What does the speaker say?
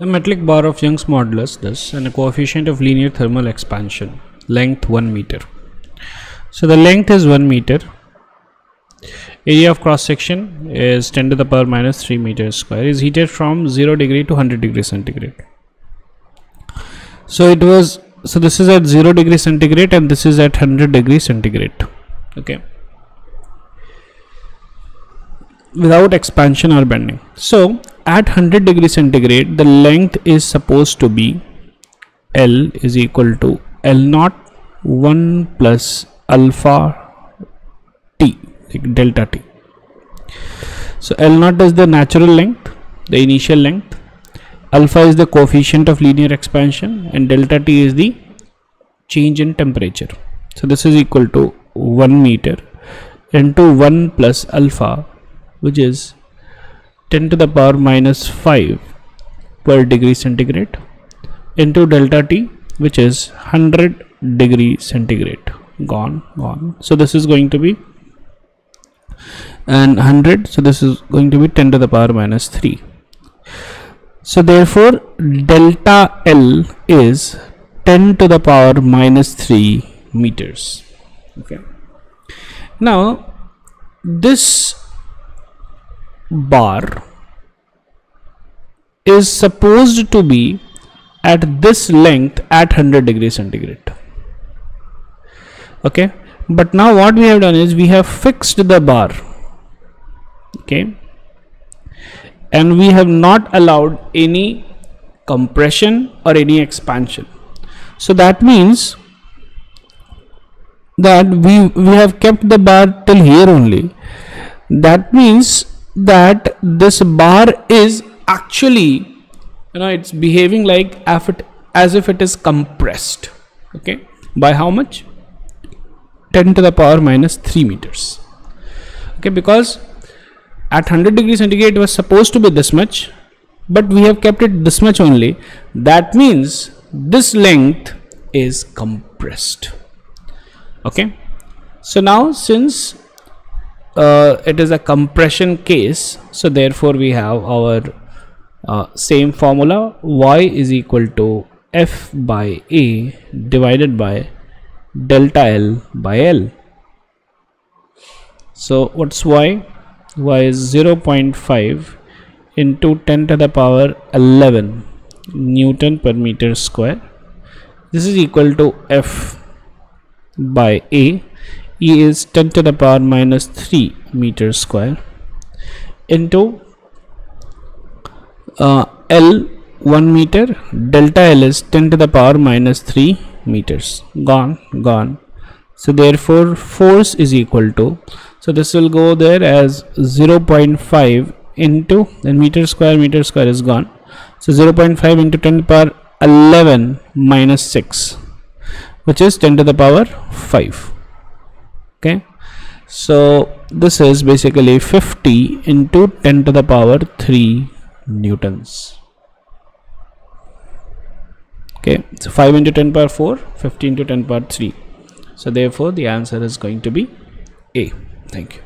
A metallic bar of Young's modulus this and a coefficient of linear thermal expansion length 1 meter. So the length is 1 meter. Area of cross section is 10 to the power minus 3 meters square is heated from 0 degree to 100 degree centigrade. So it was so this is at 0 degree centigrade and this is at 100 degree centigrade. Okay without expansion or bending. So at 100 degree centigrade the length is supposed to be L is equal to L naught 1 plus alpha T like delta T. So L naught is the natural length the initial length alpha is the coefficient of linear expansion and delta T is the change in temperature. So this is equal to 1 meter into 1 plus alpha which is 10 to the power minus 5 per degree centigrade into delta t which is 100 degree centigrade. Gone gone. So this is going to be and 100 so this is going to be 10 to the power minus 3 so therefore delta L is 10 to the power minus 3 meters. Okay. Now this bar is supposed to be at this length at 100 degrees centigrade. Okay? But now what we have done is we have fixed the bar. Okay? And we have not allowed any compression or any expansion. So that means that we we have kept the bar till here only. That means that this bar is actually you know it's behaving like as, it, as if it is compressed. Okay? By how much? 10 to the power minus 3 meters. Okay? Because at 100 degrees centigrade it was supposed to be this much but we have kept it this much only. That means this length is compressed. Okay? So now since uh, it is a compression case so therefore we have our uh, same formula y is equal to f by a divided by delta l by l. So what's y? y is 0.5 into 10 to the power 11 newton per meter square. This is equal to f by a E is 10 to the power minus 3 meters square into uh, L 1 meter delta L is 10 to the power minus 3 meters. Gone gone. So therefore force is equal to so this will go there as 0.5 into then meter square meter square is gone. So 0.5 into 10 to the power 11 minus 6 which is 10 to the power 5 okay. So this is basically 50 into 10 to the power 3 newtons. Okay. So 5 into 10 power 4 50 into 10 power 3 so therefore the answer is going to be a. Thank you